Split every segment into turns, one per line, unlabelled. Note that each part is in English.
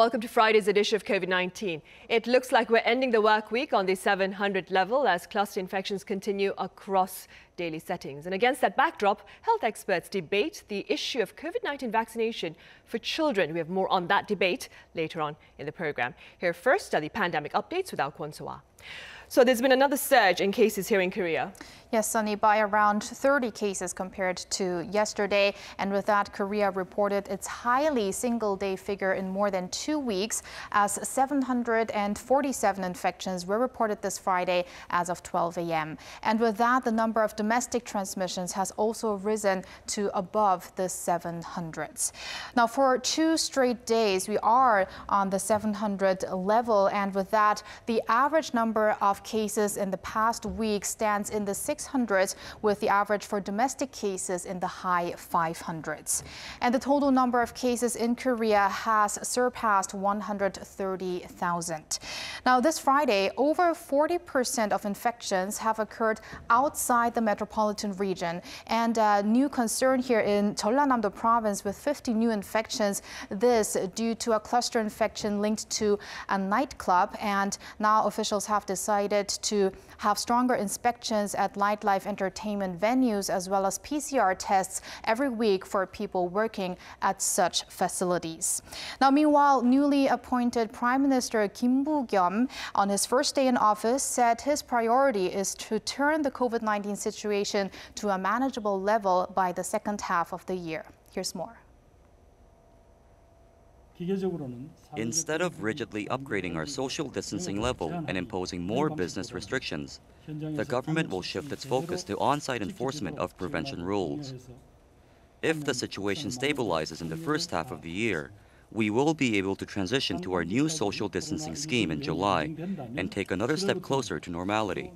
Welcome to Friday's edition of COVID 19. It looks like we're ending the work week on the 700 level as cluster infections continue across daily settings. And against that backdrop, health experts debate the issue of COVID 19 vaccination for children. We have more on that debate later on in the program. Here first are the pandemic updates with Ao Kwon. So there's been another surge in cases here in Korea.
Yes, Sunny, by around 30 cases compared to yesterday. And with that, Korea reported its highly single day figure in more than two weeks as 747 infections were reported this Friday as of 12 a.m. And with that, the number of domestic transmissions has also risen to above the 700s. Now, for two straight days, we are on the 700 level. And with that, the average number of cases in the past week stands in the 600s, with the average for domestic cases in the high 500s. And the total number of cases in Korea has surpassed 130,000. Now, this Friday, over 40% of infections have occurred outside the metropolitan region. And a new concern here in Jeollanam-do province with 50 new infections. This due to a cluster infection linked to a nightclub. And now officials have decided to have stronger inspections at nightlife entertainment venues as well as PCR tests every week for people working at such facilities. Now, meanwhile, newly appointed Prime Minister Kim Boo-kyum on his first day in office said his priority is to turn the COVID-19 situation to a manageable level by the second half of the year. Here's more.
Instead of rigidly upgrading our social distancing level and imposing more business restrictions, the government will shift its focus to on-site enforcement of prevention rules. If the situation stabilizes in the first half of the year, we will be able to transition to our new social distancing scheme in July and take another step closer to normality.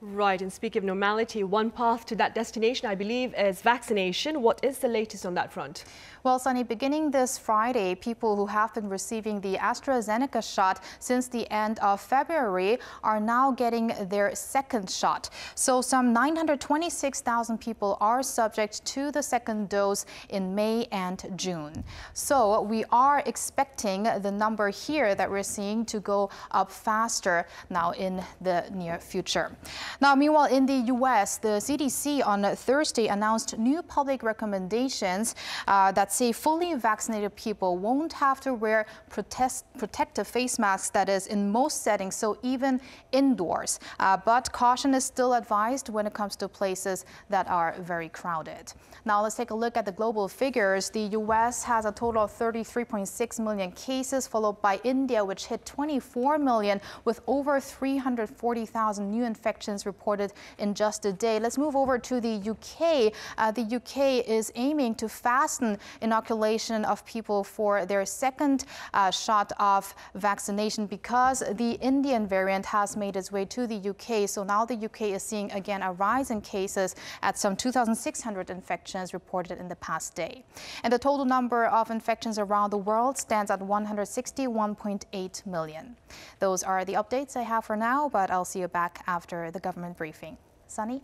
Right, and speaking of normality, one path to that destination, I believe, is vaccination. What is the latest on that front?
Well, Sunny, beginning this Friday, people who have been receiving the AstraZeneca shot since the end of February are now getting their second shot. So some 926,000 people are subject to the second dose in May and June. So we are expecting the number here that we're seeing to go up faster now in the near future. Now, meanwhile, in the U.S., the CDC on Thursday announced new public recommendations uh, that say fully vaccinated people won't have to wear protest, protective face masks, that is, in most settings, so even indoors. Uh, but caution is still advised when it comes to places that are very crowded. Now, let's take a look at the global figures. The U.S. has a total of 33.6 million cases, followed by India, which hit 24 million, with over 340,000 new infections reported in just a day. Let's move over to the UK. Uh, the UK is aiming to fasten inoculation of people for their second uh, shot of vaccination because the Indian variant has made its way to the UK. So now the UK is seeing again a rise in cases at some 2,600 infections reported in the past day. And the total number of infections around the world stands at 161.8 million. Those are the updates I have for now, but I'll see you back after the government briefing. Sunny?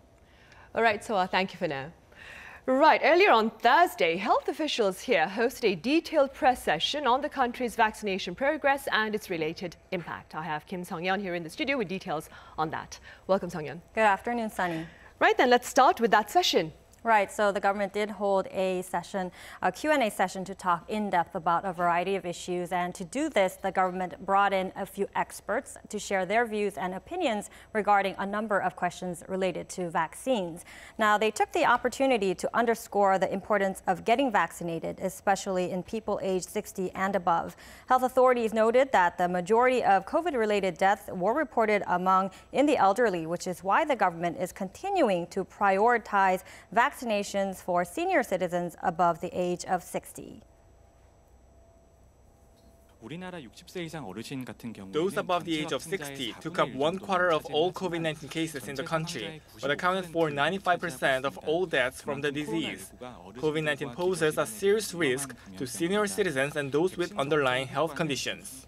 All right, so uh, thank you for now. Right, earlier on Thursday, health officials here hosted a detailed press session on the country's vaccination progress and its related impact. I have Kim Sung-yeon here in the studio with details on that. Welcome, Sung-yeon.
Good afternoon, Sunny.
Right then, let's start with that session.
Right, so the government did hold a session, a Q&A session to talk in depth about a variety of issues. And to do this, the government brought in a few experts to share their views and opinions regarding a number of questions related to vaccines. Now, they took the opportunity to underscore the importance of getting vaccinated, especially in people aged 60 and above. Health authorities noted that the majority of COVID-related deaths were reported among in the elderly, which is why the government is continuing to prioritize vaccinations vaccinations for senior citizens above the age of 60.
Those above the age of 60 took up one quarter of all COVID 19 cases in the country, but accounted for 95% of all deaths from the disease. COVID 19 poses a serious risk to senior citizens and those with underlying health conditions.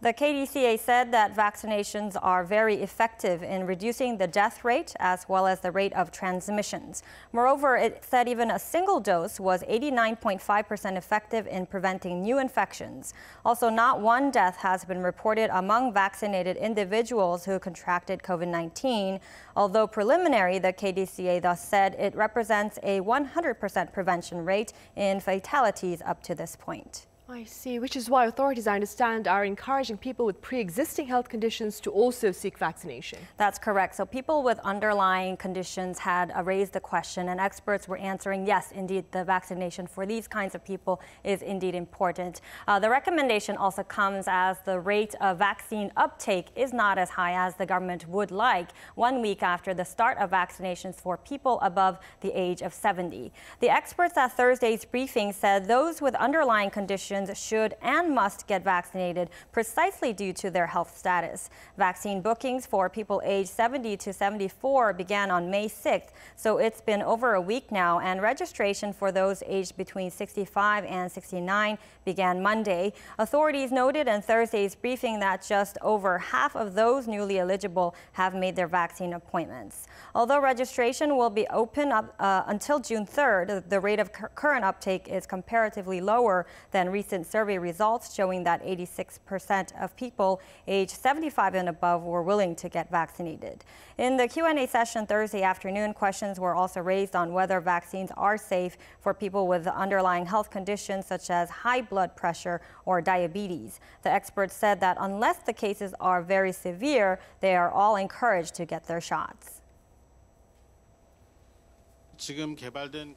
The KDCA said that vaccinations are very effective in reducing the death rate as well as the rate of transmissions. Moreover, it said even a single dose was 89.5% effective in preventing new infections. Also, not one death has been reported among vaccinated individuals who contracted COVID-19. Although preliminary, the KDCA thus said it represents a 100% prevention rate in fatalities up to this point.
I see, which is why authorities, I understand, are encouraging people with pre-existing health conditions to also seek vaccination.
That's correct. So people with underlying conditions had uh, raised the question and experts were answering, yes, indeed, the vaccination for these kinds of people is indeed important. Uh, the recommendation also comes as the rate of vaccine uptake is not as high as the government would like one week after the start of vaccinations for people above the age of 70. The experts at Thursday's briefing said those with underlying conditions should and must get vaccinated precisely due to their health status. Vaccine bookings for people aged 70 to 74 began on May 6th, so it's been over a week now, and registration for those aged between 65 and 69 began Monday. Authorities noted in Thursday's briefing that just over half of those newly eligible have made their vaccine appointments. Although registration will be open up uh, until June 3rd, the rate of current uptake is comparatively lower than recent recent survey results showing that 86% of people aged 75 and above were willing to get vaccinated. In the Q&A session Thursday afternoon, questions were also raised on whether vaccines are safe for people with underlying health conditions such as high blood pressure or diabetes. The experts said that unless the cases are very severe, they are all encouraged to get their shots.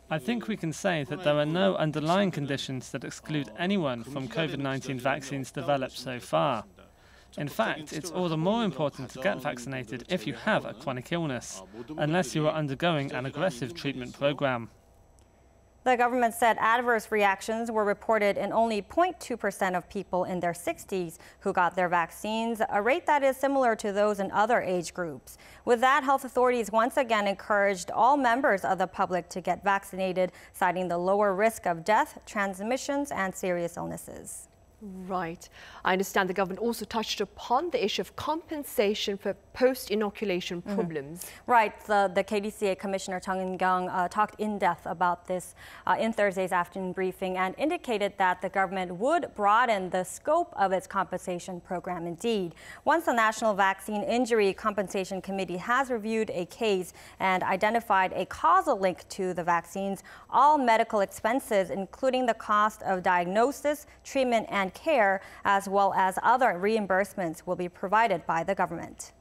I think we can say that there are no underlying conditions that exclude anyone from COVID 19 vaccines developed so far. In fact, it's all the more important to get vaccinated if you have a chronic illness, unless you are undergoing an aggressive treatment program.
The government said adverse reactions were reported in only 0.2% of people in their 60s who got their vaccines, a rate that is similar to those in other age groups. With that, health authorities once again encouraged all members of the public to get vaccinated, citing the lower risk of death, transmissions, and serious illnesses.
Right. I understand the government also touched upon the issue of compensation for post-inoculation mm -hmm. problems.
Right. The, the KDCA Commissioner Chung Eun-kyeong uh, talked in depth about this uh, in Thursday's afternoon briefing and indicated that the government would broaden the scope of its compensation program indeed. Once the National Vaccine Injury Compensation Committee has reviewed a case and identified a causal link to the vaccines, all medical expenses, including the cost of diagnosis, treatment, and care, as well as other reimbursements, will be provided by the government.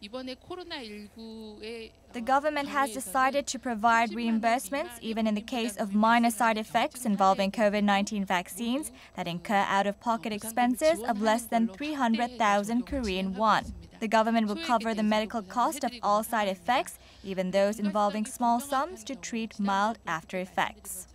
The government has decided to provide reimbursements even in the case of minor side effects involving COVID 19 vaccines that incur out of pocket expenses of less than 300,000 Korean won. The government will cover the medical cost of all side effects, even those involving small sums to treat mild after effects.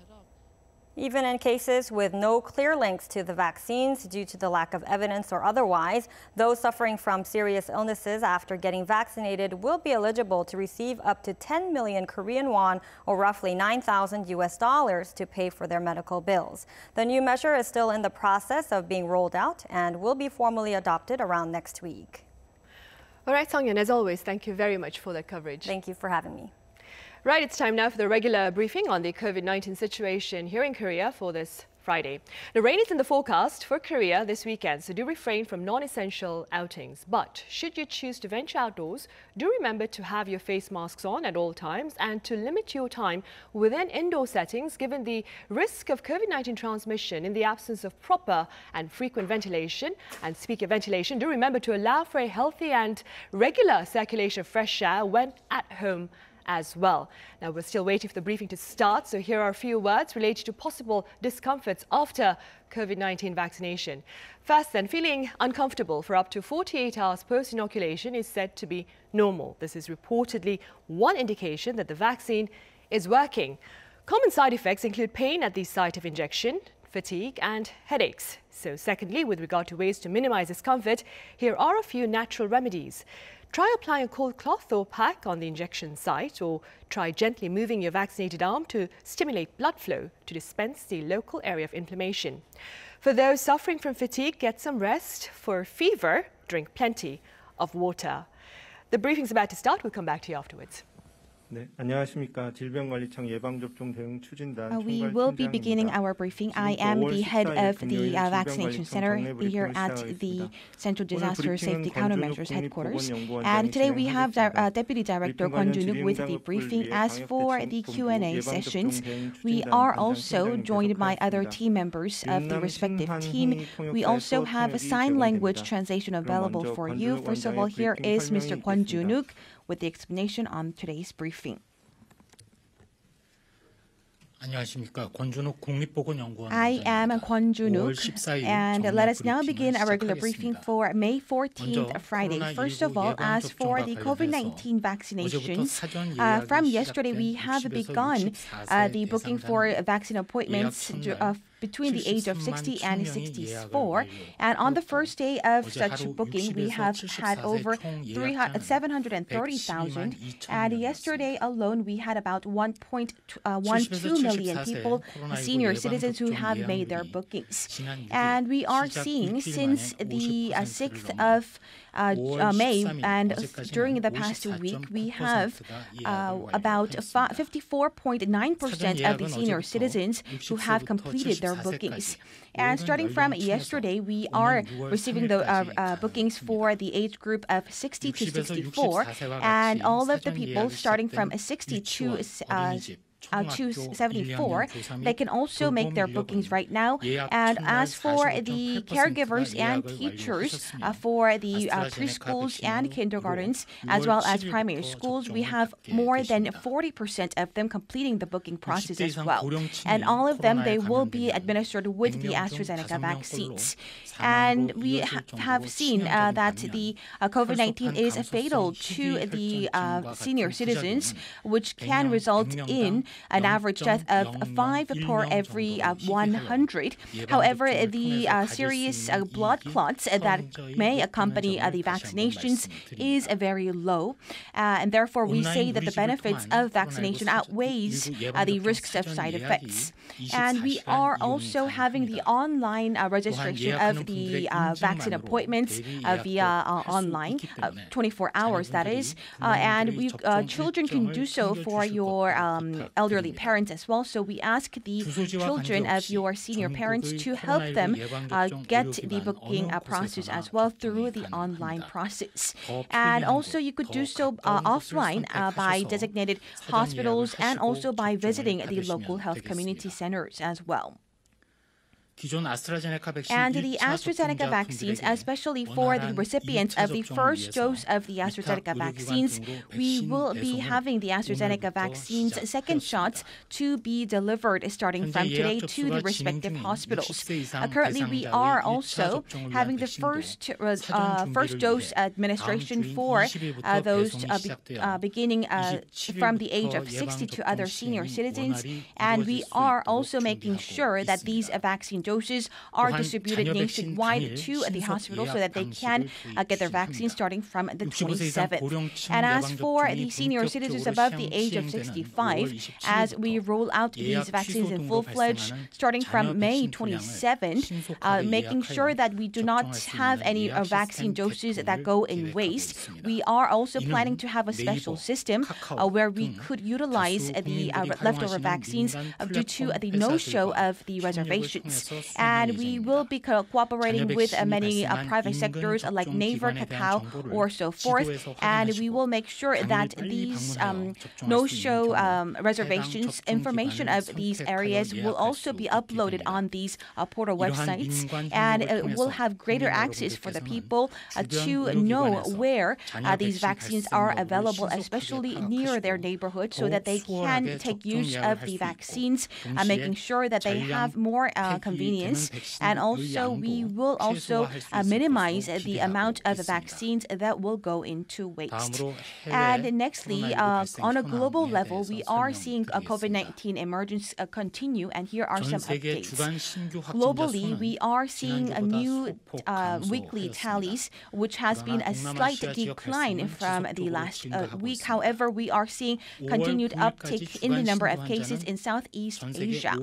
Even in cases with no clear links to the vaccines due to the lack of evidence or otherwise, those suffering from serious illnesses after getting vaccinated will be eligible to receive up to 10 million Korean won or roughly 9,000 US dollars to pay for their medical bills. The new measure is still in the process of being rolled out and will be formally adopted around next week.
All right, Sung-yeon, as always, thank you very much for that coverage.
Thank you for having me.
Right, it's time now for the regular briefing on the COVID-19 situation here in Korea for this Friday. The rain is in the forecast for Korea this weekend, so do refrain from non-essential outings. But should you choose to venture outdoors, do remember to have your face masks on at all times and to limit your time within indoor settings given the risk of COVID-19 transmission in the absence of proper and frequent ventilation. And speaking of ventilation, do remember to allow for a healthy and regular circulation of fresh air when at home as well. Now, we're still waiting for the briefing to start, so here are a few words related to possible discomforts after COVID-19 vaccination. First, then, feeling uncomfortable for up to 48 hours post-inoculation is said to be normal. This is reportedly one indication that the vaccine is working. Common side effects include pain at the site of injection, fatigue and headaches. So secondly, with regard to ways to minimize discomfort, here are a few natural remedies. Try applying a cold cloth or pack on the injection site or try gently moving your vaccinated arm to stimulate blood flow to dispense the local area of inflammation. For those suffering from fatigue, get some rest. For fever, drink plenty of water. The briefing's about to start. We'll come back to you afterwards.
네, 안녕하십니까. 질병관리청 예방접종 대응 추진단
Uh, we will be beginning our briefing. I am the head of the uh, vaccination center here at the Central Disaster Safety Countermeasures headquarters. And today we have di- uh, Deputy Director Kwon Junuk with the briefing. As for the Q&A sessions, we are also joined by other team members of the respective team. We also have a sign language translation available for you. First of all, here is Mr. Kwon Junuk with the explanation on today's briefing.
안녕하십니까 권준욱 국립보건연구원
I am Kwon Junuk, and let us now begin our regular briefing for May 14th, Friday. First of all, as for the COVID-19 vaccinations, uh, from yesterday we have begun uh, the booking for vaccine appointments uh, between the age of 60 and 64. And on the first day of such booking, we have had over 730,000. And yesterday alone, we had about 1.12 million people, senior citizens, who have made their bookings. And we are seeing since the 6th of uh, uh, May and during the past week, we have uh, about 54.9% of the senior citizens who have completed their bookings. And starting from yesterday, we are receiving the uh, uh, bookings for the age group of 60 to 64, and all of the people starting from 60 to uh, uh, to 74. They can also make their bookings right now. And as for the caregivers and teachers uh, for the uh, preschools and kindergartens, as well as primary schools, we have more than 40% of them completing the booking process as well. And all of them, they will be administered with the AstraZeneca vaccines. And we ha- have seen uh, that the uh, COVID 19 is fatal to the uh, senior citizens, which can result in an average death of five per every uh, 100. However, the uh, serious uh, blood clots uh, that may accompany the vaccinations is very low, uh, and therefore we say that the benefits of vaccination outweighs uh, the risks of side effects. And we are also having the online registration of the vaccine appointments via online, 24 hours that is, and we children can do so for your um, elderly parents as well. So we ask the children of your senior parents to help them uh, get the booking uh, process as well through the online process. And also you could do so uh, offline by designated hospitals and also by visiting the local health community centers as well. And the AstraZeneca vaccines, especially for the recipients of the first dose of the AstraZeneca vaccines, we will be having the AstraZeneca vaccines second shots to be delivered starting from today to the respective hospitals. Uh, currently, we are also having the first uh, first dose administration for uh, those be, beginning from the age of 60 to other senior citizens, and we are also making sure that these vaccine doses are distributed nationwide to the hospital so that they can uh, get their vaccine starting from the 27th. And as for the senior citizens above the age of 65, as we roll out these vaccines in full fledged starting from May 27th, uh, making sure that we do not have any uh, vaccine doses that go in waste, we are also planning to have a special system uh, where we could utilize the leftover vaccines due to the no show of the reservations. And we will be cooperating with uh, many uh, private sectors uh, like Naver, Kakao, or so forth. And we will make sure that these um, no-show um, reservations, information of these areas will also be uploaded on these portal websites. And it will have greater access for the people to know where these vaccines are available, especially near their neighborhood, so that they can take use of the vaccines, making sure that they have more convenience convenience. And also, we will also uh, minimize the amount of vaccines that will go into waste. And nextly, uh, on a global level, we are seeing a COVID-19 emergence uh, continue, and here are some updates. Globally, we are seeing a new uh, weekly tallies, which has been a slight decline from the last uh, week. However, we are seeing continued uptick in the number of cases in Southeast Asia.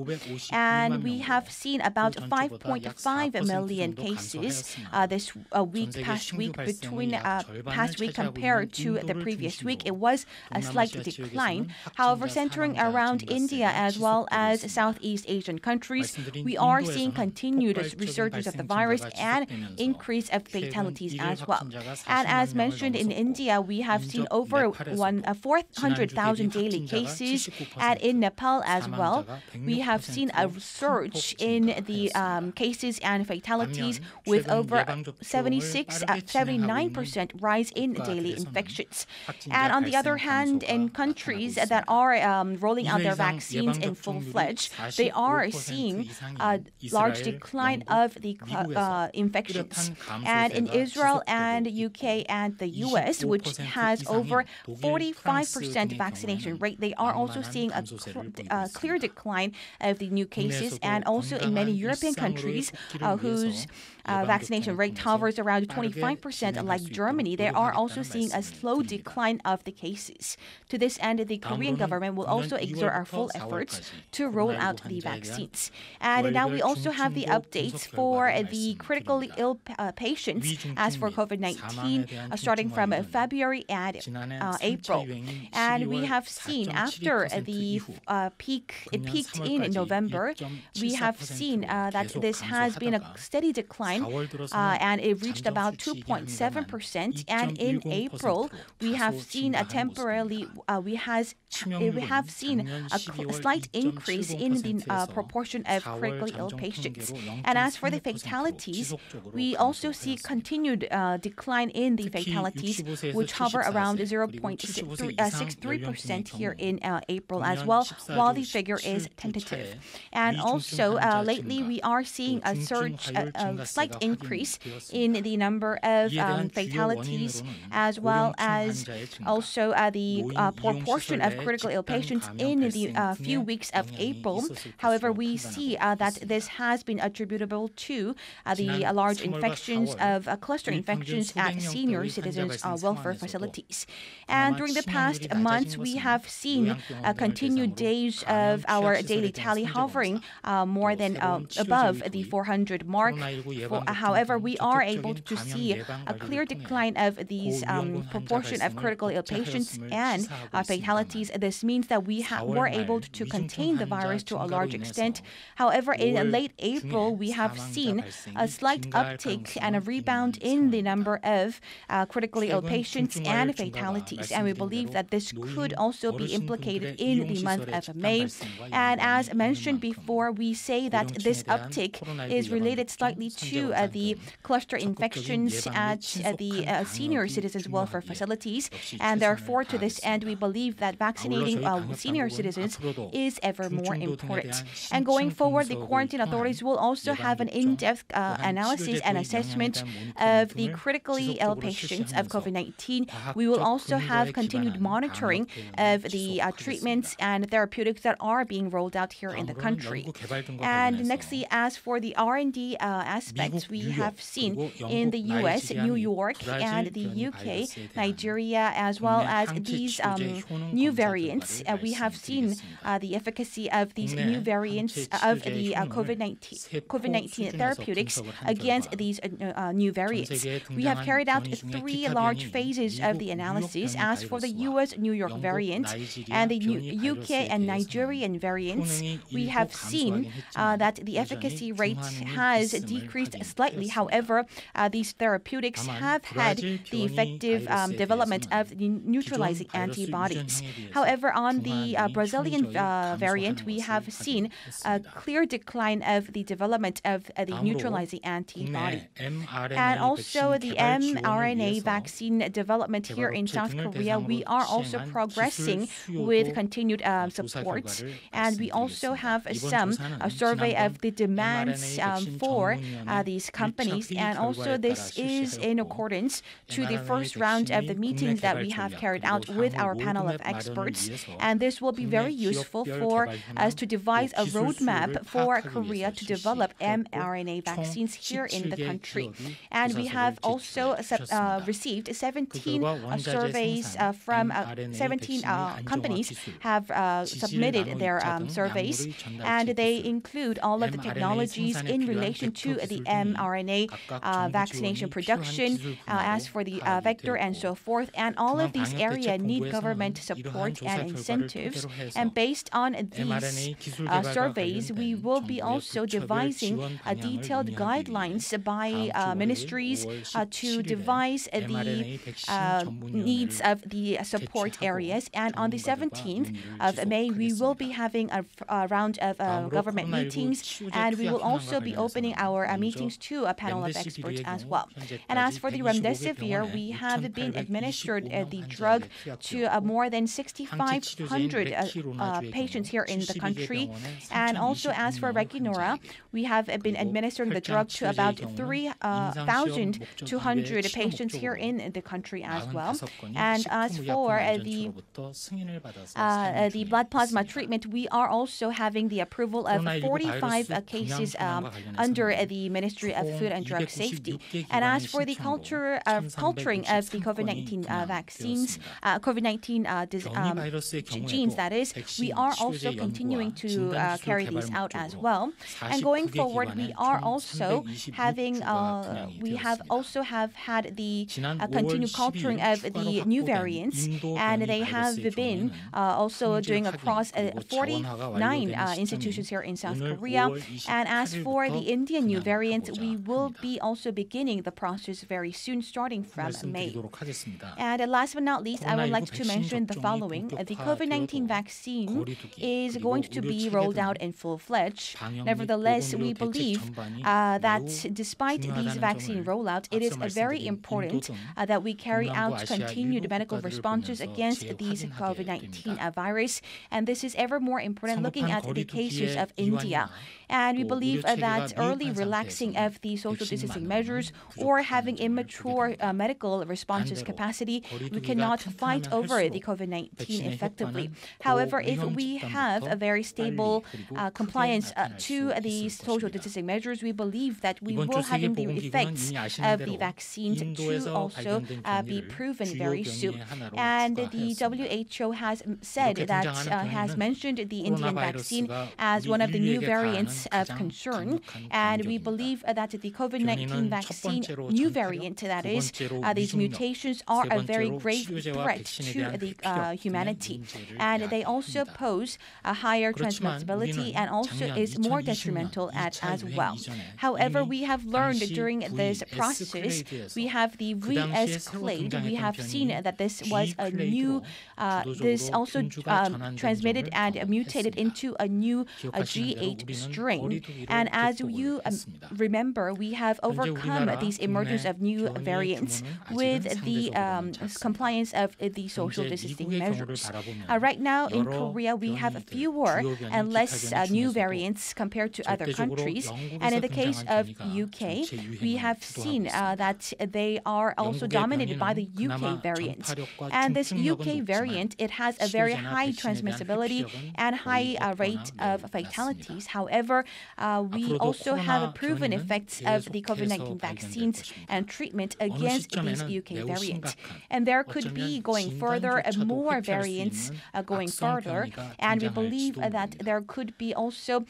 And we have seen about 5.5 million cases uh, this uh, week, past week, between uh, past week compared to the previous week. It was a slight decline. However, centering around India as well as Southeast Asian countries, we are seeing continued resurgence of the virus and increase of fatalities as well. And as mentioned in India, we have seen over one, uh, 400,000 daily cases, and in Nepal as well, we have seen a surge in the um, cases and fatalities with over 76, uh, 79% rise in daily infections. And on the other hand, in countries that are um, rolling out their vaccines in full fledged, they are seeing a large decline of the uh, infections. And in Israel and UK and the US, which has over 45% vaccination rate, they are also seeing a cl- uh, clear decline of the new cases. And also in many European countries uh, whose uh, vaccination rate hovers around 25%, like Germany, they are also seeing a slow decline of the cases. To this end, the Korean government will also exert our full efforts to roll out the vaccines. And now we also have the updates for the critically ill uh, patients as for COVID 19, uh, starting from February and uh, April. And we have seen after the uh, peak, it peaked in November, we have seen uh, that this has been a steady decline uh, and it reached about 2.7%. And in April, we have seen a temporarily, uh, we has we have seen a, slight increase in the uh, proportion of critically ill patients. And as for the fatalities, we also see continued uh, decline in the fatalities, which hover around 0.63% here in uh, April as well, while the figure is tentative. And also, uh, lately, we are seeing a surge, a, a slight increase in the number of um, fatalities, as well as also uh, the uh, proportion of critical ill patients in the uh, few weeks of April. However, we see uh, that this has been attributable to uh, the uh, large infections of uh, cluster infections at senior citizens' uh, welfare facilities. And during the past months, we have seen continued days of our daily tally hovering more than above the 400 mark. For, however, we are able to see a clear decline of these um, proportion of critical ill patients and fatalities. This means that we ha- were able to contain the virus to a large extent. However, in late April, we have seen a slight uptick and a rebound in the number of uh, critically ill patients and fatalities. And we believe that this could also be implicated in the month of May. And as mentioned before, we say that this uptick is related slightly to uh, the cluster infections at uh, the uh, senior citizens welfare facilities. And therefore, to this end, we believe that vaccinating uh, senior citizens is ever more important. And going forward, the quarantine authorities will also have an in-depth uh, analysis and assessment of the critically ill patients of COVID-19. We will also have continued monitoring of the uh, treatments and therapeutics that are being rolled out here in the country. And nextly, as for the R&D uh, we have seen in the U.S., New York, and the U.K., Nigeria, as well as these um, new variants. Uh, we have seen uh, the efficacy of these new variants of the uh, COVID-19 COVID-19 therapeutics against these uh, new variants. We have carried out three large phases of the analysis. As for the U.S. New York variant and the UK and Nigerian variants, we have seen uh, that the efficacy rate has decreased slightly. However, uh, these therapeutics have had the effective um, development of neutralizing antibodies. However, on the uh, Brazilian uh, variant, we have seen a clear decline of the development of uh, the neutralizing antibody. And also the mRNA vaccine development here in South Korea, we are also progressing with continued uh, support. And we also have some uh, survey of the demands um, for uh, these companies. And also, this is in accordance to the first round of the meetings that we have carried out with our panel of experts. And this will be very useful for us to devise a roadmap for Korea to develop mRNA vaccines here in the country. And we have also uh, received 17 uh, surveys uh, from uh, 17 uh, companies have uh, submitted their um, surveys, and they include all of the technologies in relation to the mRNA uh, vaccination production, uh, as for the uh, vector and so forth. And all of these areas need government support and incentives. And based on these surveys, we will be also devising detailed guidelines by ministries to devise the needs of the support areas. And on the 17th of May, we will be having a, a round of uh, government meetings, and we will also be opening our uh, meetings to a panel of experts as well. And as for the remdesivir, we have been administered the drug to uh, more than 6,500 uh, uh, patients here in the country. And also as for Regkirona, we have been administering the drug to about 3,200 patients here in the country as well. And as for the uh, the blood plasma treatment, we are also having the approval of 45 uh, cases um, under the Ministry of Food and Drug Safety. And as for the culture of culturing of the COVID-19 uh, vaccines, uh, COVID-19 um, genes, that is, we are also continuing to uh, carry these out as well. And going forward, we are also having, uh, we have also have had the continued culturing of the new variants, and they have been uh, also doing across uh, 49 uh, institutions here in South Korea. And as for the Indian new variant, we will be also beginning the process very soon, starting from May. And last but not least, I would like to mention the following. The COVID-19 vaccine is going to be rolled out in full-fledged. Nevertheless, we believe uh, that despite these vaccine rollout, it is very important uh, that we carry out continued medical responses against these COVID-19 virus. And this is ever more important looking at the cases of India. And we believe that early relaxing of the social distancing measures or having immature uh, medical responses capacity, we cannot fight over the COVID-19 effectively. However, if we have a very stable uh, compliance uh, to these social distancing measures, we believe that we will have the effects of the vaccines to also uh, be proven very soon. And the WHO has said that uh, has mentioned the Indian vaccine as one of the new variants of concern. And we believe that the COVID 19 vaccine, new variant that is, uh, these mutations are a very grave threat to the uh, humanity. And they also pose a higher transmissibility and also is more detrimental at, as well. However, we have learned during this process, we have the VS clade. We have seen that this was a new, uh, this also um, transmitted and mutated into a new G8 strain. And as you um, remember, we have overcome these emergence of new variants with the um, compliance of the social distancing measures. Uh, right now in Korea, we have fewer and less uh, new variants compared to other countries. And in the case of UK, we have seen uh, that they are also dominated by the UK variant. And this UK variant, it has a very high transmissibility and high uh, rate of fatalities. However, uh, we also have proven effects of the COVID-19 vaccines and treatment against these UK variants. And there could be going further and more variants uh, going further. And we believe that there could be also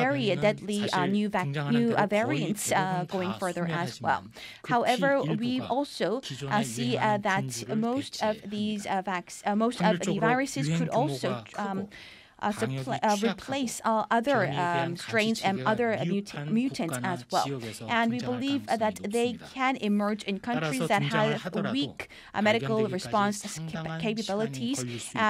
very deadly new, new variants going further as well. However, we also see that most of these uh, vac- uh, most of the viruses could also um, uh, suppl- uh, replace uh, other um, strains and other mut- mutants as well. And we believe that they can emerge in countries that have weak medical response capabilities.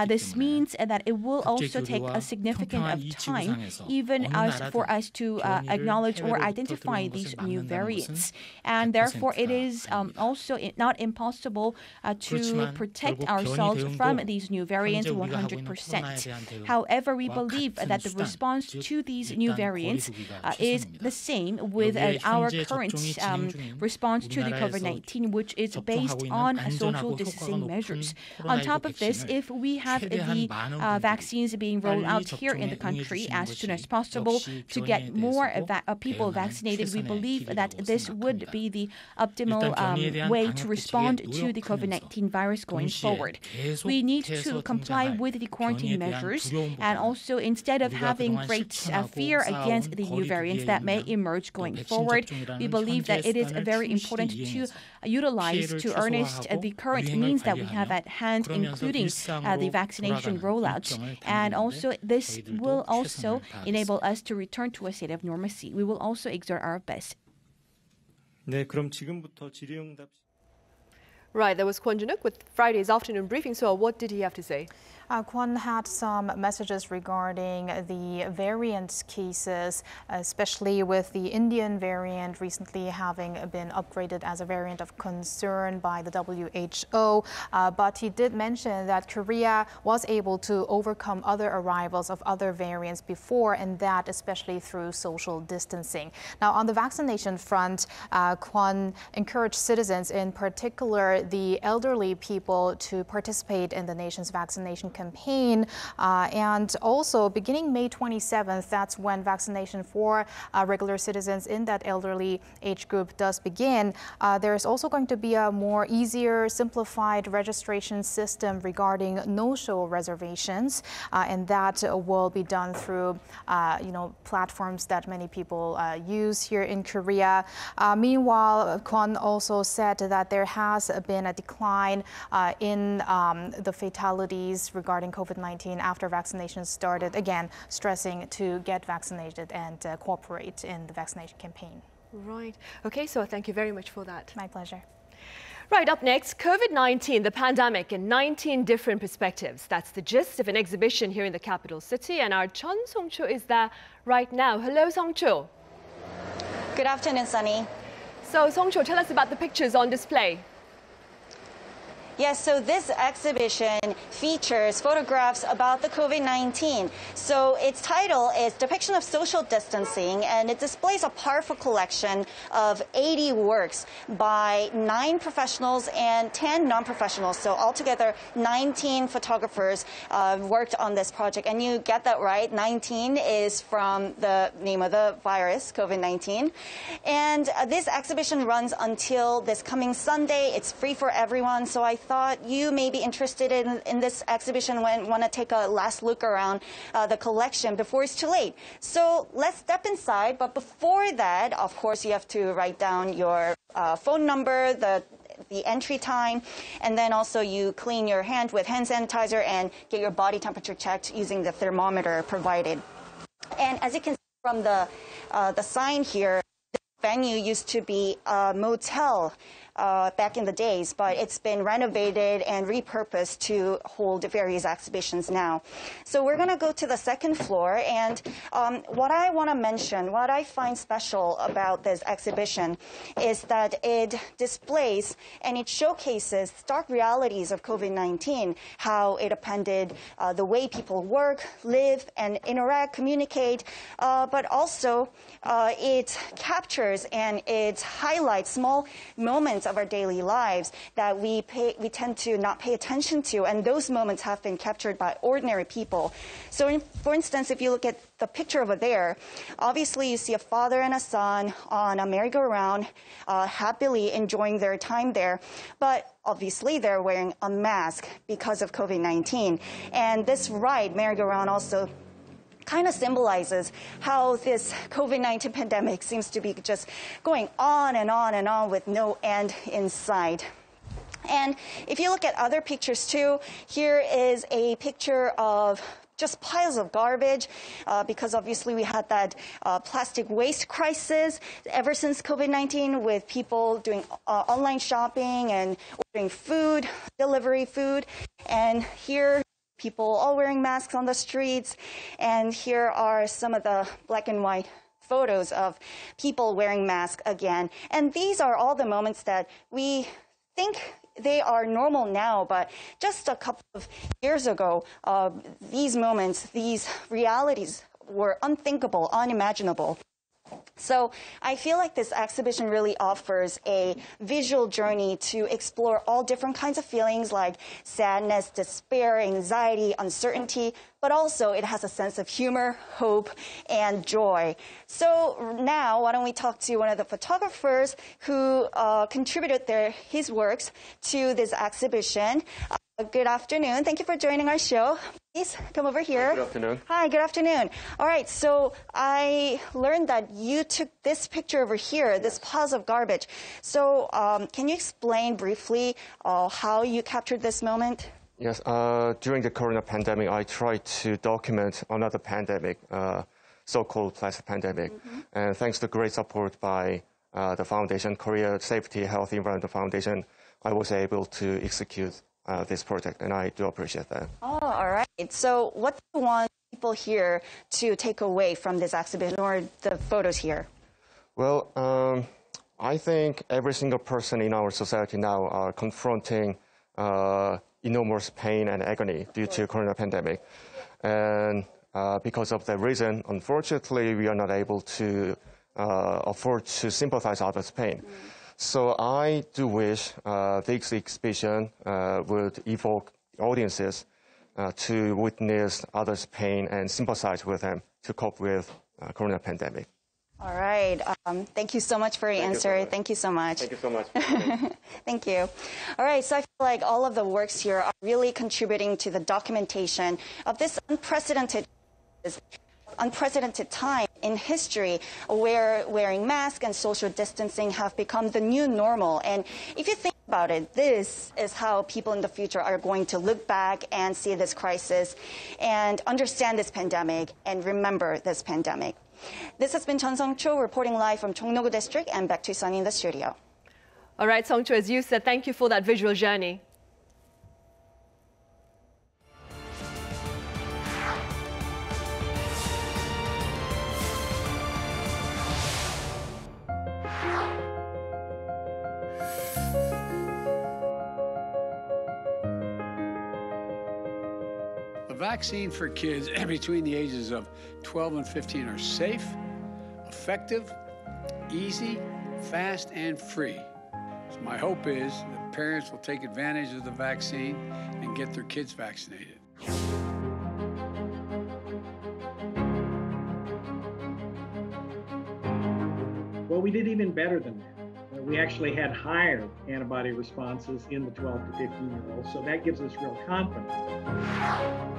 this means that it will also take a significant of time, even as for us to acknowledge or identify these new variants. And therefore, it is um, also not impossible to protect ourselves from these new variants 100%. However, However, we believe that the response to these new variants uh, is the same with uh, our current um, response to the COVID-19, which is based on social distancing measures. On top of this, if we have the uh, vaccines being rolled out here in the country as soon as possible to get more va- uh, people vaccinated, we believe that this would be the optimal um, way to respond to the COVID 19 virus going forward. We need to comply with the quarantine measures and also instead of having great uh, fear against the new variants that may emerge going forward, we believe that it is very important to utilize to earnest the current means that we have at hand, including uh, the vaccination rollout. And also, this will also enable us to return to a state of normalcy. We will also exert our best.
네, 그럼 지금부터 질의응답.
Right, that was Kwon Junuk with Friday's afternoon briefing. So, what did he have to say?
Uh, had some messages regarding the variant cases, especially with the Indian variant recently having been upgraded as a variant of concern by the WHO. Uh, but he did mention that Korea was able to overcome other arrivals of other variants before, and that especially through social distancing. Now, on the vaccination front, uh, Kwon encouraged citizens, in particular the elderly people, to participate in the nation's vaccination campaign campaign. Uh, and also, beginning May 27th, that's when vaccination for uh, regular citizens in that elderly age group does begin. Uh, there is also going to be a more easier, simplified registration system regarding no-show reservations, uh, and that will be done through, uh, you know, platforms that many people uh, use here in Korea. meanwhile, Kwon also said that there has been a decline in um, the fatalities regarding regarding COVID-19 after vaccinations started, again, stressing to get vaccinated and uh, cooperate in the vaccination campaign.
Right. Okay, so thank you very much for that.
My pleasure.
Right, up next, COVID-19, the pandemic in 19 different perspectives. That's the gist of an exhibition here in the capital city, and our Chun Song-cho is there right now. Hello, Song-cho.
Good afternoon, Sunny.
So, Song-cho, tell us about the pictures on display.
Yes, so this exhibition features photographs about the COVID-19. So its title is Depiction of Social Distancing, and it displays a powerful collection of 80 works by nine professionals and 10 non-professionals. So altogether, 19 photographers uh, worked on this project. And you get that right, 19 is from the name of the virus, COVID-19. And uh, this exhibition runs until this coming Sunday. It's free for everyone, so I thought you may be interested in, in this exhibition and want to take a last look around uh, the collection before it's too late. So let's step inside. But before that, of course, you have to write down your uh, phone number, the the entry time, and then also you clean your hand with hand sanitizer and get your body temperature checked using the thermometer provided. And as you can see from the uh, the sign here, venue used to be a motel uh, back in the days, but it's been renovated and repurposed to hold various exhibitions now. So we're going to go to the second floor, and um, what I want to mention, what I find special about this exhibition is that it displays and it showcases stark realities of COVID-19, how it appended uh, the way people work, live, and interact, communicate, uh, but also uh, it captures and it highlights small moments of our daily lives that we pay, we tend to not pay attention to, and those moments have been captured by ordinary people. So, in, for instance, if you look at the picture over there, obviously you see a father and a son on a merry-go-round, uh, happily enjoying their time there, but obviously they're wearing a mask because of COVID-19. And this ride, merry-go-round, also kind of symbolizes how this COVID 19 pandemic seems to be just going on and on and on with no end in sight. And if you look at other pictures too, here is a picture of just piles of garbage uh, because obviously we had that uh, plastic waste crisis ever since COVID 19 with people doing uh, online shopping and ordering food, delivery food. And here people all wearing masks on the streets. And here are some of the black and white photos of people wearing masks again. And these are all the moments that we think they are normal now, but just a couple of years ago, uh, these moments, these realities were unthinkable, unimaginable. So I feel like this exhibition really offers a visual journey to explore all different kinds of feelings like sadness, despair, anxiety, uncertainty, but also it has a sense of humor, hope, and joy. So now, why don't we talk to one of the photographers who uh, contributed their, his works to this exhibition. Uh, good afternoon. Thank you for joining our show. Please come over here.
Good afternoon.
Hi, good afternoon. All right, so I learned that you took this picture over here, this piles of garbage. So um, can you explain briefly uh, how you captured this moment?
Yes, uh, during the corona pandemic, I tried to document another pandemic, uh, so-called plastic pandemic. Mm-hmm. And thanks to great support by uh, the foundation, Korea Safety Health Environment Foundation, I was able to execute uh, this project, and I do appreciate that.
Oh, all right. So, what do you want people here to take away from this exhibition or the photos here?
Well, um, I think every single person in our society now are confronting uh, enormous pain and agony due to corona pandemic, and uh, because of that reason, unfortunately, we are not able to uh, afford to sympathize others' pain. Mm. So I do wish uh, this exhibition uh, would evoke audiences uh, to witness others' pain and sympathize with them to cope with uh, corona pandemic.
All right. Um, thank you so much for your thank answer. You so thank you so much.
Thank you so much.
thank you. All right. So I feel like all of the works here are really contributing to the documentation of this unprecedented unprecedented time in history where wearing masks and social distancing have become the new normal. And if you think about it, this is how people in the future are going to look back and see this crisis and understand this pandemic and remember this pandemic. This has been Chun Song Cho reporting live from Jongno-gu District and back to Sunny in the studio.
All right, Song Cho, as you said, thank you for that visual journey.
Vaccine for kids between the ages of 12 and 15 are safe, effective, easy, fast, and free. So my hope is that parents will take advantage of the vaccine and get their kids vaccinated.
Well, we did even better than that uh, we actually had higher antibody responses in the 12 to 15 year olds. So that gives us real confidence.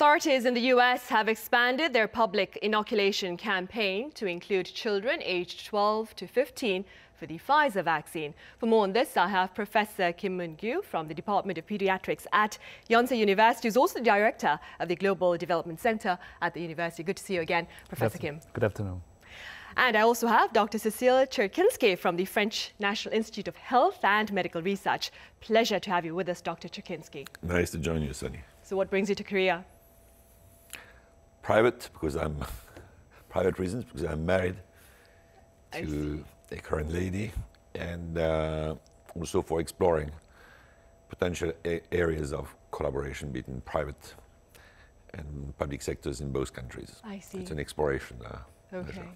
Authorities in the U.S. have expanded their public inoculation campaign to include children aged 12 to 15 for the Pfizer vaccine. For more on this, I have Professor Kim Moon-kyu from the Department of Pediatrics at Yonsei University, who's also the director of the Global Development Center at the university. Good to see you again, Professor
Good
Kim.
Good afternoon.
And I also have Dr. Cecil Czerkinsky from the French National Institute of Health and Medical Research. Pleasure to have you with us, Dr. Czerkinsky.
Nice to join you, Sunny.
So what brings you to Korea?
Private because I'm private reasons because I'm married to a Korean lady, and uh, also for exploring potential areas of collaboration between private and public sectors in both countries.
I see.
It's an exploration. Uh,
okay.
Measure.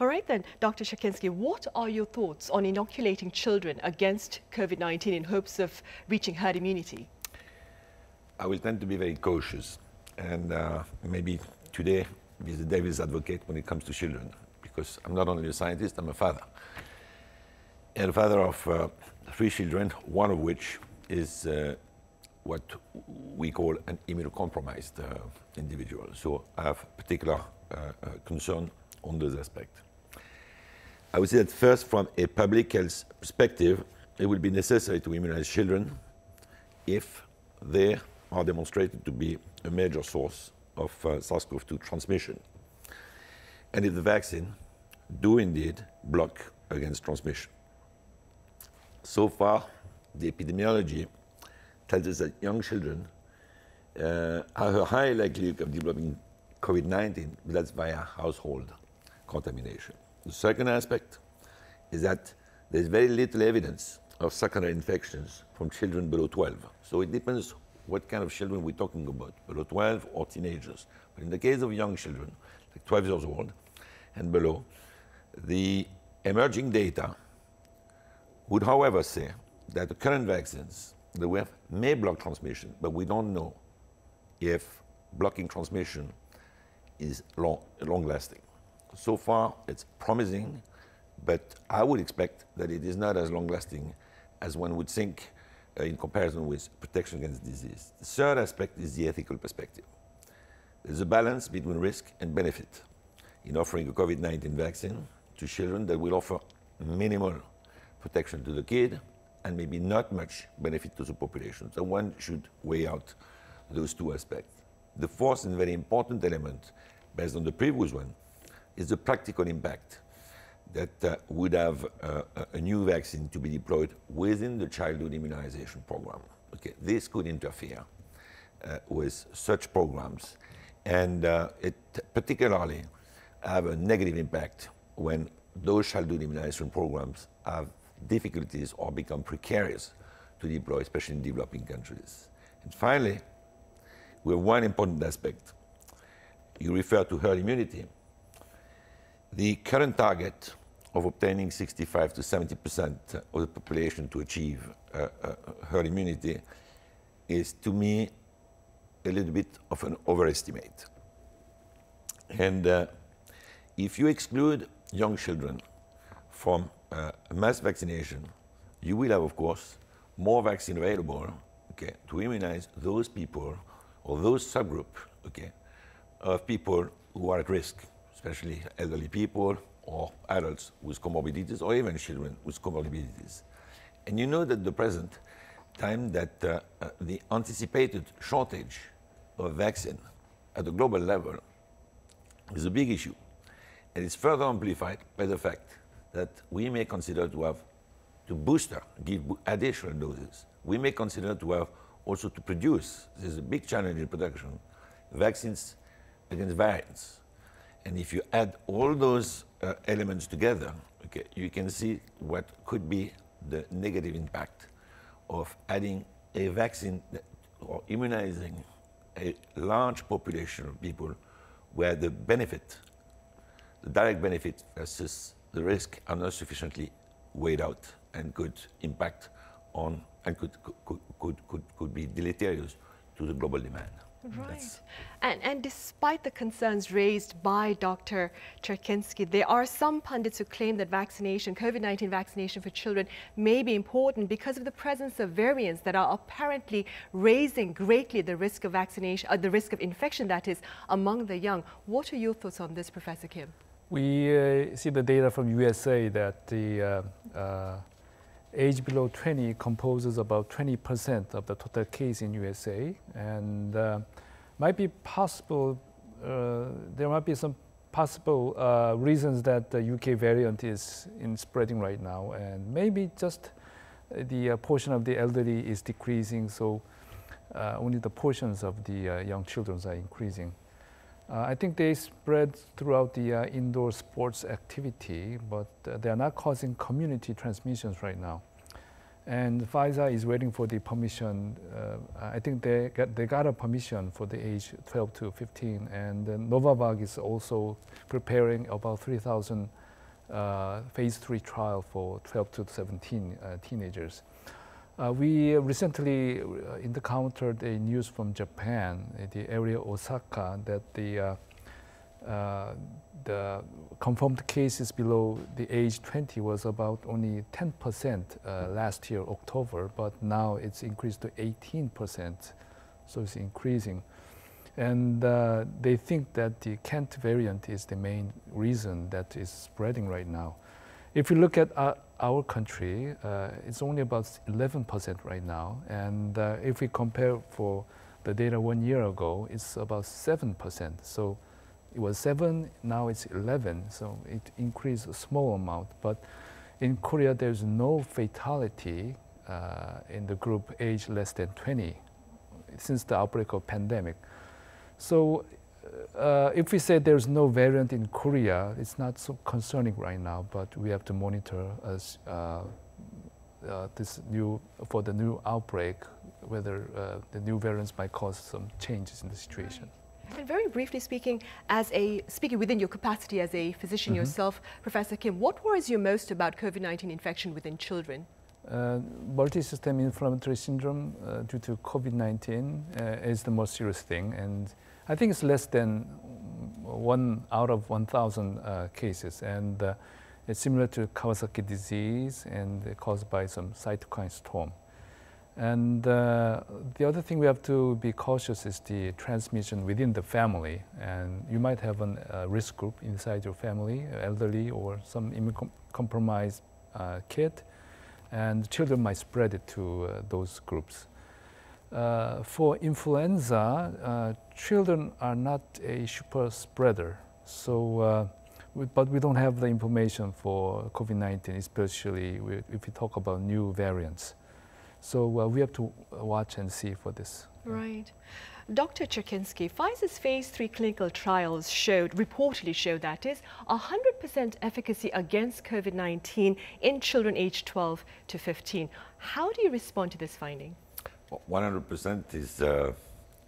All right then, Dr. Czerkinsky, what are your thoughts on inoculating children against COVID-19 in hopes of reaching herd immunity?
I will tend to be very cautious and uh, maybe today be the devil's advocate when it comes to children, because I'm not only a scientist, I'm a father. And a father of uh, three children, one of which is uh, what we call an immunocompromised uh, individual. So I have particular uh, uh, concern on this aspect. I would say that first, from a public health perspective, it will be necessary to immunize children if they are demonstrated to be a major source of uh, SARS-CoV-2 transmission. And if the vaccine do indeed block against transmission. so far, the epidemiology tells us that young children uh, have a high likelihood of developing COVID-19, but that's via household contamination. The second aspect is that there's very little evidence of secondary infections from children below 12. So it depends what kind of children we're talking about, below 12 or teenagers. But in the case of young children, like 12 years old and below, the emerging data would, however, say that the current vaccines that we have may block transmission, but we don't know if blocking transmission is long, long lasting. So far, it's promising, but I would expect that it is not as long lasting as one would think uh, in comparison with protection against disease. The third aspect is the ethical perspective. There's a balance between risk and benefit in offering a COVID 19 vaccine to children that will offer minimal protection to the kid and maybe not much benefit to the population. So one should weigh out those two aspects. The fourth and very important element, based on the previous one, is the practical impact that uh, would have uh, a new vaccine to be deployed within the childhood immunization program. Okay, this could interfere uh, with such programs, and uh, it particularly have a negative impact when those childhood immunization programs have difficulties or become precarious to deploy, especially in developing countries. And finally, we have one important aspect. You refer to herd immunity. The current target of obtaining 65 to 70 percent of the population to achieve uh, uh, herd immunity is, to me, a little bit of an overestimate. And uh, if you exclude young children from uh, mass vaccination, you will have, of course, more vaccine available okay, to immunize those people or those subgroup okay, of people who are at risk, especially elderly people or adults with comorbidities or even children with comorbidities. And you know that the present time that uh, uh, the anticipated shortage of vaccine at the global level is a big issue. And it's further amplified by the fact that we may consider to have to booster, give additional doses. We may consider to have also to produce, there's a big challenge in production, vaccines against variants. And if you add all those uh, elements together, okay, you can see what could be the negative impact of adding a vaccine or immunizing a large population of people where the benefit, the direct benefit versus the risk are not sufficiently weighed out and could impact on and could, could, could, could, could be deleterious to the global demand.
Right. And, and despite the concerns raised by Dr. Czerkinsky, there are some pundits who claim that vaccination, COVID-19 vaccination for children may be important because of the presence of variants that are apparently raising greatly the risk of vaccination, uh, the risk of infection that is among the young. What are your thoughts on this, Professor Kim?
We uh, see the data from USA that the uh, uh, age below 20 composes about 20% of the total case in USA, and uh, might be possible. Uh, there might be some possible uh, reasons that the UK variant is in spreading right now, and maybe just the portion of the elderly is decreasing, so only the portions of the young children are increasing. Uh, I think they spread throughout the uh, indoor sports activity, but uh, they are not causing community transmissions right now. And Pfizer is waiting for the permission. Uh, I think they got, they got a permission for the age 12 to 15. And Novavax is also preparing about 3,000 uh, phase three trial for 12 to 17 uh, teenagers. Uh, we recently uh, encountered a news from Japan, the area Osaka, that the uh, uh, the confirmed cases below the age 20 was about only 10% uh, last year, October, but now it's increased to 18%, so it's increasing. And uh, they think that the Kent variant is the main reason that is spreading right now. If you look at our, our country, uh, it's only about 11% right now. And uh, if we compare for the data one year ago, it's about 7%. So it was 7, now it's 11. So it increased a small amount. But in Korea, there's no fatality uh, in the group age less than 20 since the outbreak of pandemic. So uh, if we say there's no variant in Korea, it's not so concerning right now, but we have to monitor as uh, uh, this new, for the new outbreak, whether uh, the new variants might cause some changes in the situation.
And very briefly speaking, as a speaking within your capacity as a physician mm -hmm. yourself, Professor Kim, what worries you most about COVID-19 infection within children?
Uh, multi-system inflammatory syndrome uh, due to COVID-19 uh, is the most serious thing, and I think it's less than one out of 1,000 uh, cases, and uh, it's similar to Kawasaki disease and caused by some cytokine storm. And uh, the other thing we have to be cautious is the transmission within the family. And you might have a uh, risk group inside your family, elderly or some immunocompromised uh, kid, and children might spread it to uh, those groups. Uh, for influenza, uh, children are not a super spreader. So, we, but we don't have the information for COVID-19, especially if we talk about new variants. So uh, we have to watch and see for this.
Right. Dr. Czerkinsky, Pfizer's phase three clinical trials showed, reportedly showed that is, 100% efficacy against COVID-19 in children aged 12 to 15. How do you respond to this finding?
100% is uh,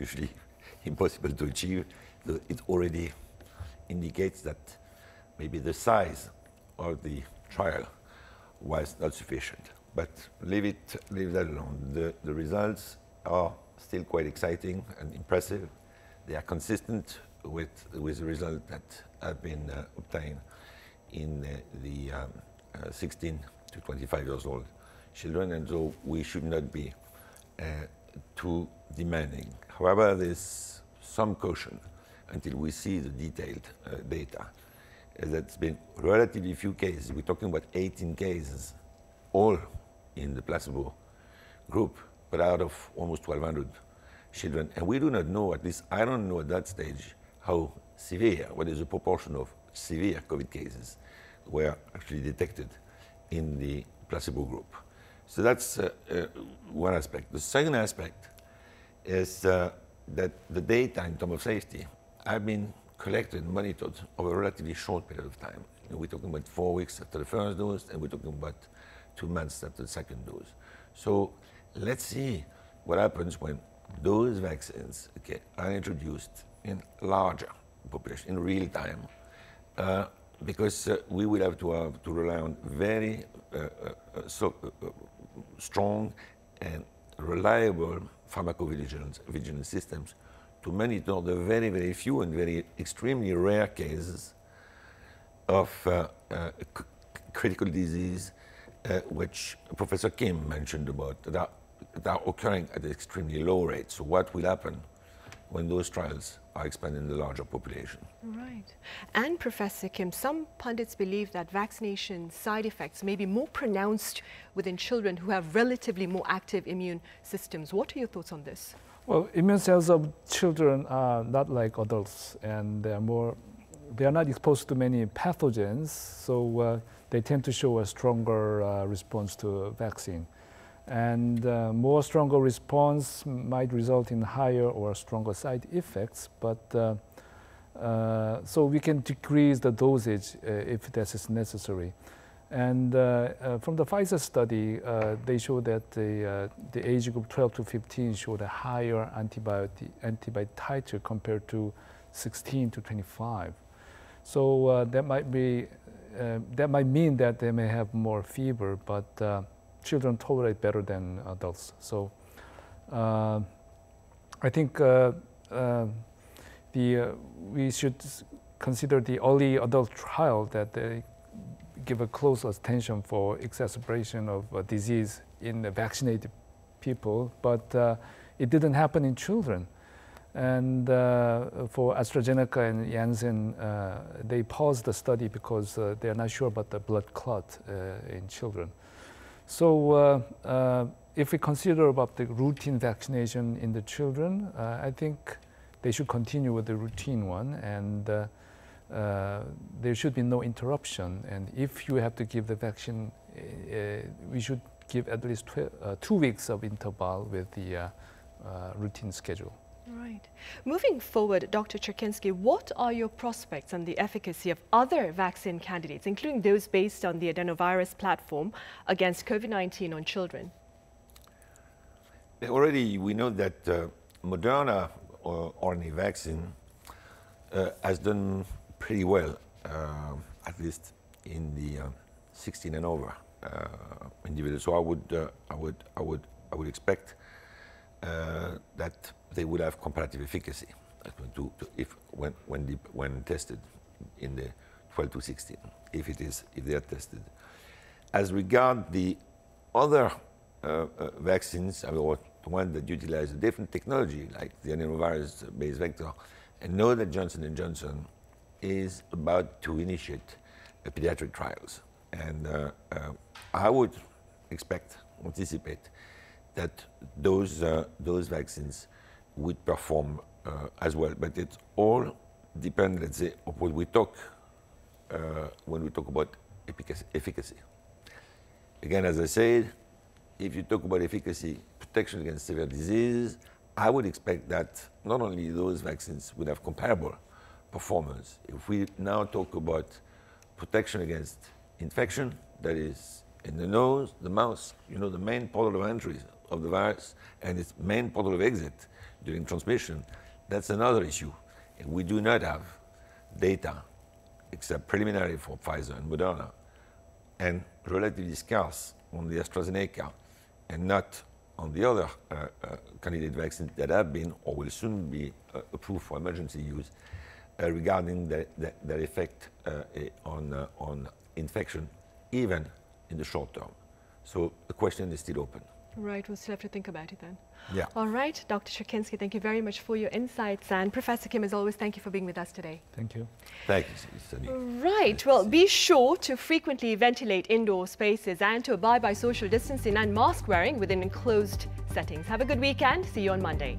usually impossible to achieve. It already indicates that maybe the size of the trial was not sufficient. But leave it, leave that alone. The, the results are still quite exciting and impressive. They are consistent with, with the results that have been uh, obtained in uh, the um, uh, 16 to 25 years old children, and so we should not be uh, too demanding. However, there's some caution until we see the detailed uh, data. That's been relatively few cases. We're talking about 18 cases, all in the placebo group, but out of almost 1,200 children. And we do not know, at least I don't know at that stage, how severe, what is the proportion of severe COVID cases were actually detected in the placebo group. So that's uh, uh, one aspect. The second aspect is uh, that the data in terms of safety have been collected and monitored over a relatively short period of time. we're talking about four weeks after the first dose, and we're talking about two months after the second dose. So let's see what happens when those vaccines okay, are introduced in larger population, in real time, uh, because uh, we will have to, have to rely on very uh, uh, uh so, strong and reliable pharmacovigilance vigilance systems to monitor the very, very few and very extremely rare cases of critical disease uh, which Professor Kim mentioned about, that are, that are occurring at extremely low rate. So what will happen when those trials are expanding the larger population.
Right. And Professor Kim, some pundits believe that vaccination side effects may be more pronounced within children who have relatively more active immune systems. What are your thoughts on this?
Well, immune cells of children are not like adults and they are more, they are not exposed to many pathogens. So uh, they tend to show a stronger uh, response to vaccine. And uh, more stronger response might result in higher or stronger side effects, but uh, uh so we can decrease the dosage uh, if that is necessary. And uh, from the Pfizer study, they showed that the, the age group 12 to 15 showed a higher antibody, antibody titer compared to 16 to 25. So that might be uh, that might mean that they may have more fever, but uh, children tolerate better than adults. So uh, I think uh, uh, the we should consider the early adult trial that they give a close attention for exacerbation of disease in the vaccinated people, but it didn't happen in children. And uh, for AstraZeneca and Janssen, uh, they paused the study because uh, they're not sure about the blood clot uh, in children. So uh, uh, if we consider about the routine vaccination in the children, I think they should continue with the routine one. And uh, there should be no interruption. And if you have to give the vaccine, uh, we should give at least uh, two weeks of interval with the uh, uh, routine schedule.
Right. Moving forward, Dr. Czerkinsky, what are your prospects on the efficacy of other vaccine candidates, including those based on the adenovirus platform against COVID-19 on children?
Already we know that uh, Moderna or RNA vaccine uh, has done pretty well, uh, at least in the uh, 16 and over uh, individuals. So I would, uh, I would, I would, I would expect that they would have comparative efficacy if when when, the, when tested in the 12 to 16, if it is if they are tested. As regard the other vaccines, I mean, or one that utilize a different technology, like the adenovirus-based vector, and know that Johnson & Johnson is about to initiate pediatric trials. And uh, uh, I would expect, anticipate, that those, uh, those vaccines would perform uh, as well. But it all depends, let's say, on what we talk uh, when we talk about efficacy. Again, as I said, if you talk about efficacy, protection against severe disease, I would expect that not only those vaccines would have comparable performance. If we now talk about protection against infection, that is in the nose, the mouth, you know, the main portal of entry of the virus and its main portal of exit during transmission, that's another issue. And we do not have data, except preliminary for Pfizer and Moderna, and relatively scarce on the AstraZeneca and not on the other uh, uh, candidate vaccines that have been or will soon be uh, approved for emergency use uh, regarding the, the, their effect uh, eh, on, uh, on infection, even in the short term. So the question is still open.
Right, we'll still have to think about it then.
Yeah.
All right, Dr. Czerkinsky, thank you very much for your insights. And Professor Kim, as always, thank you for being with us today.
Thank you.
Thank you, Sunny.
Right, well, be sure to frequently ventilate indoor spaces and to abide by social distancing and mask wearing within enclosed settings. Have a good weekend. See you on Monday.